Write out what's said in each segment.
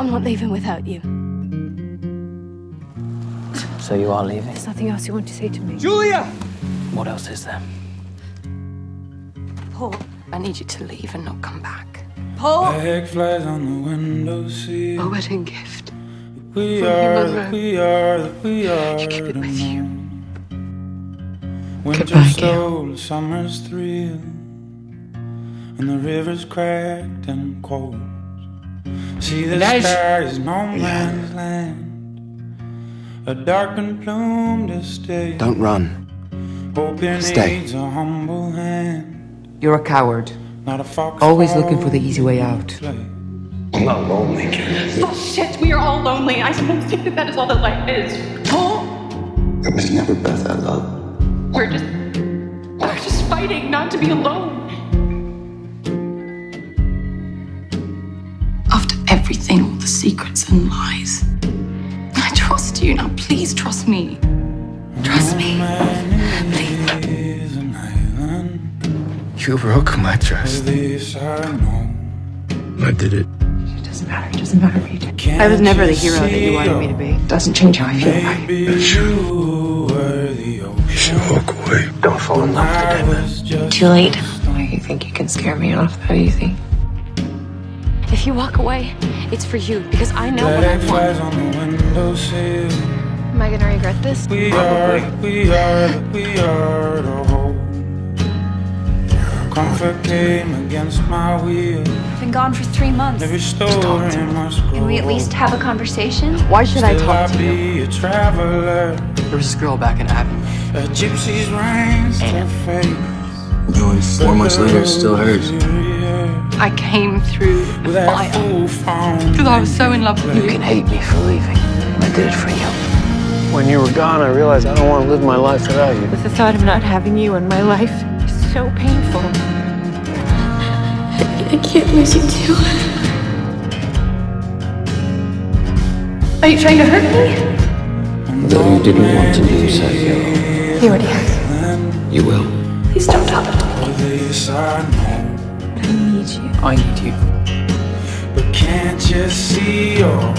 I'm not leaving without you. So you are leaving? There's nothing else you want to say to me. Julia! What else is there? Paul. I need you to leave and not come back. Paul! Egg flies on the windowsill. A wedding gift. We are, your the, mother. we are, we are. You keep it with you. known. Winter Goodbye, Gail. stole summer's thrill, and the river's cracked and cold. See the Nice. sky is no man's land. A dark and plumed estate. Don't run. Hope your Stay. needs a humble hand. You're a coward. Not a fox Always looking for the easy way out. I'm not lonely, kid. Oh shit, we are all lonely. I don't think that that is all that life is. Paul, It was never about that love. we're just we're just fighting not to be alone. Everything, all the secrets and lies. I trust you. Now please trust me. Trust me. Is an island. You broke my trust. I did it. It doesn't matter. It doesn't matter, Rita. I was never the hero that you wanted me to be. Doesn't change how I feel about you. Maybe you were the ocean. Walk away. Don't fall in love with the I dead man. Too late. Why you think you can scare me off that easy? If you walk away, it's for you because I know what I want. On the windowsill. Am I gonna regret this? We are, we are, we are the whole. Comfort came against my will. Been gone for three months. Every story must grow. Can we at least have a conversation? Why should I Still talk to you? be a traveler. There was this girl back in Abbey. A gypsy's reigns to face. Only four months later, it's still hers. I came through the That fire because I was so in love with You you. can hate me for leaving. I did it for you. When you were gone, I realized I don't want to live my life without you. The thought of not having you in my life is so painful. I can't lose you too. Are you trying to hurt me? Though you didn't want to lose her, you, already have. you will. Please don't tell him. This I need you. I need you. But can't you see, oh,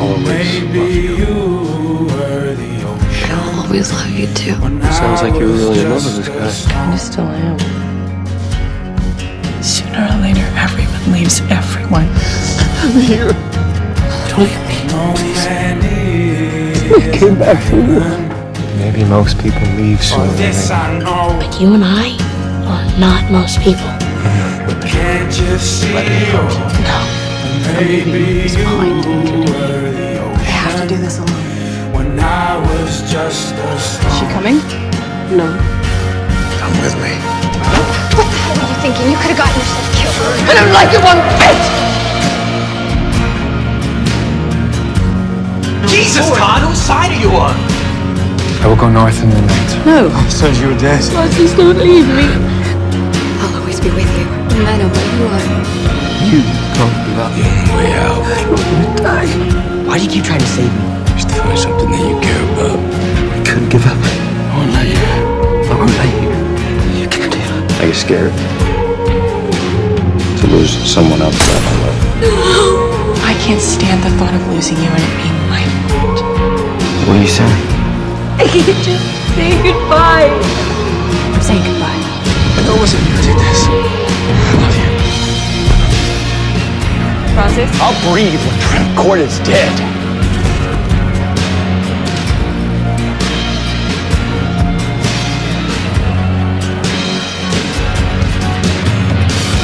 Always. maybe you were the ocean. I'll always love you too. When Sounds like you were really in love with this guy. I still am. Sooner or later, everyone leaves everyone. I'm here. Don't leave me, man is Came back to you. Maybe most people leave sooner Oh, than this they I know. You and I are not most people. Can't you see, oh, maybe you were the I have to do this alone. When I was just a Is she coming? No. Come with me. What the hell were you thinking? You could have gotten yourself killed. I don't like it one bit! Jesus, Todd, whose side are you on? I will go north in the night. No. Said you were dead. Please don't leave me. I'll always be with you, no matter what you are. You don't give up. The only way out is to die Why do you keep trying to save me? is to find something that you care about. I couldn't give up. I won't let you. I won't let you. You can't give up. I get scared. To lose someone else that I love. No. I can't stand the thought of losing you and it being my fault. What are you saying? I can't just say goodbye. I'm saying goodbye. I know it wasn't you who did this. I love you. Francis? I'll breathe when Trent Court is dead.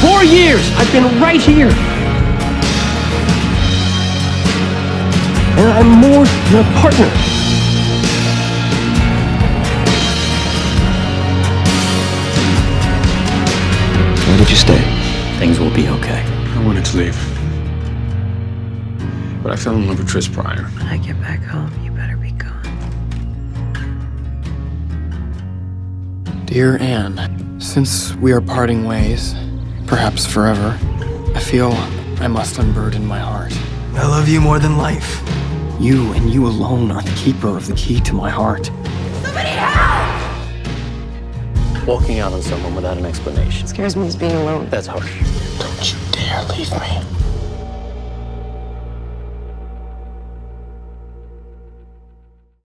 Four years! I've been right here! And I'm more than a partner. You stay? Things will be okay. I wanted to leave. But I fell in love with Tris Prior. When I get back home, you better be gone. Dear Anne, since we are parting ways, perhaps forever, I feel I must unburden my heart. I love you more than life. You and you alone are the keeper of the key to my heart. Walking out on someone without an explanation. Scares me as being alone. That's harsh. Don't you dare leave me.